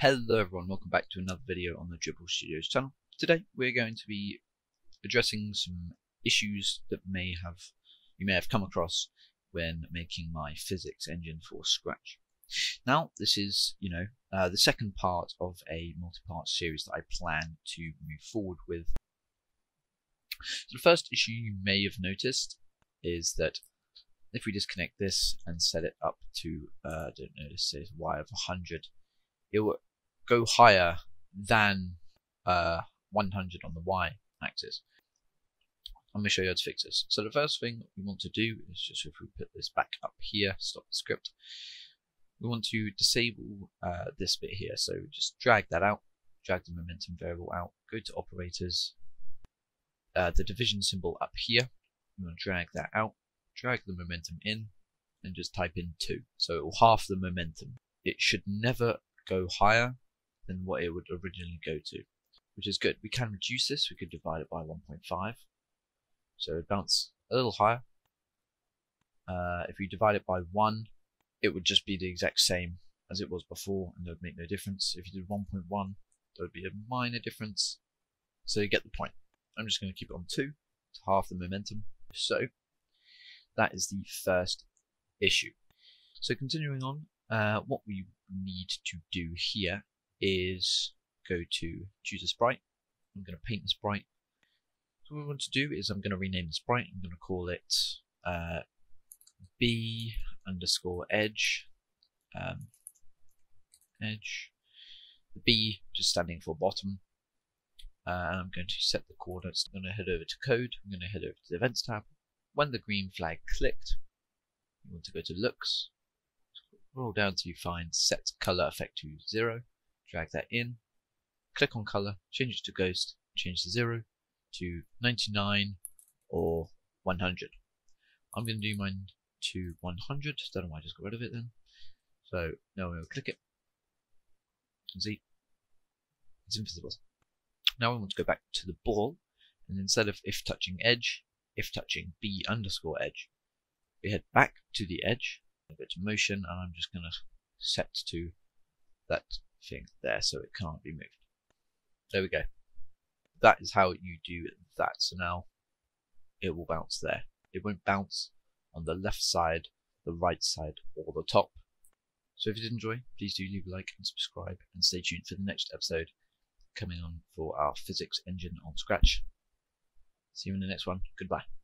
Hello everyone, welcome back to another video on the Driple Studios channel. Today we're going to be addressing some issues that may have you may have come across when making my physics engine for Scratch. Now this is, you know, uh, the second part of a multi-part series that I plan to move forward with. So the first issue you may have noticed is that if we disconnect this and set it up to, uh, I don't know, let's say y of 100, it will go higher than uh, 100 on the y axis. I'm going to show you how to fix this. So the first thing we want to do is just if we put this back up here, stop the script, we want to disable uh, this bit here. So just drag that out, drag the momentum variable out, go to operators, uh, the division symbol up here, we want to drag that out, drag the momentum in, and just type in 2. So it will half the momentum. It should never go higher than what it would originally go to, which is good. We can reduce this, we could divide it by 1.5, so it would bounce a little higher. Uh, if we divide it by 1, it would just be the exact same as it was before, and it would make no difference. If you did 1.1, there would be a minor difference, so you get the point. I'm just going to keep it on 2 to half the momentum. So, that is the first issue. So continuing on, uh, what we need to do here is go to choose a sprite. I'm going to paint the sprite. So what we want to do is I'm going to rename the sprite. I'm going to call it uh, B underscore edge. Um, edge. The B just standing for bottom. Uh, and I'm going to set the coordinates. I'm going to head over to code. I'm going to head over to the events tab. When the green flag clicked, you want to go to looks, scroll down you find set color effect to zero, drag that in, click on color, change it to ghost, change the zero to 99 or 100. I'm going to do mine to 100, don't know why I just got rid of it then. So now we'll click it, and see, it's invisible. Now we want to go back to the ball, and instead of if touching edge, if touching B underscore edge, we head back to the edge, go to motion, and I'm just going to set to that thing there so it can't be moved. There we go. That is how you do that. So now it will bounce there. It won't bounce on the left side, the right side, or the top. So if you did enjoy, please do leave a like and subscribe and stay tuned for the next episode coming on for our physics engine on Scratch. See you in the next one. Goodbye.